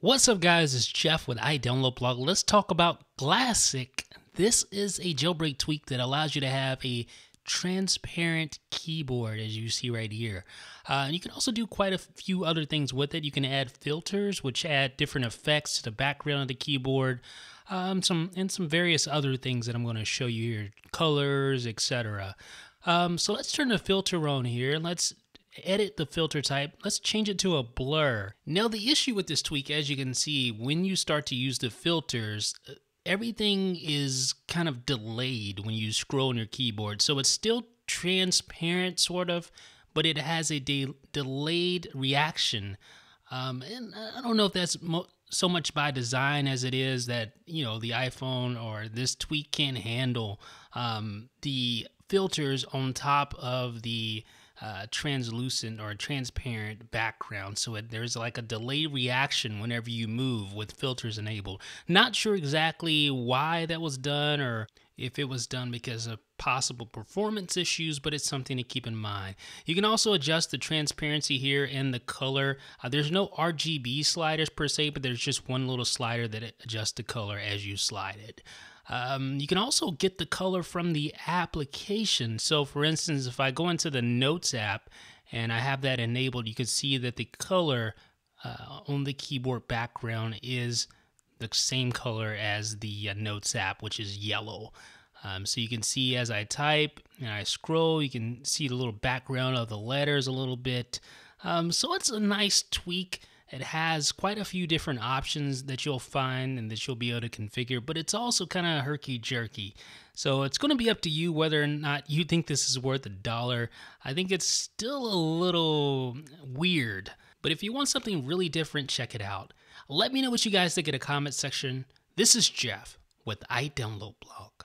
What's up, guys? It's Jeff with iDownloadBlog. Let's talk about Glassic. This is a jailbreak tweak that allows you to have a transparent keyboard, as you see right here. Uh, you can also do quite a few other things with it. You can add filters, which add different effects to the background of the keyboard. Um, some and some various other things that I'm going to show you here, colors, etc. Um, so let's turn the filter on here. And let's edit the filter type. Let's change it to a blur. Now the issue with this tweak, as you can see, when you start to use the filters, uh, everything is kind of delayed when you scroll on your keyboard. So it's still transparent, sort of, but it has a de delayed reaction. Um, and I don't know if that's so much by design as it is that, you know, the iPhone or this tweak can't handle um, the filters on top of the uh, translucent or transparent background. So it, there's like a delayed reaction whenever you move with filters enabled. Not sure exactly why that was done or if it was done because of possible performance issues, but it's something to keep in mind. You can also adjust the transparency here and the color. Uh, there's no RGB sliders per se, but there's just one little slider that adjusts the color as you slide it. Um, you can also get the color from the application. So, for instance, if I go into the Notes app and I have that enabled, you can see that the color uh, on the keyboard background is the same color as the uh, Notes app, which is yellow. Um, so you can see as I type and I scroll, you can see the little background of the letters a little bit. Um, so it's a nice tweak. It has quite a few different options that you'll find and that you'll be able to configure, but it's also kind of herky jerky. So it's going to be up to you whether or not you think this is worth a dollar. I think it's still a little weird, but if you want something really different, check it out. Let me know what you guys think in the comment section. This is Jeff with iDownloadBlog.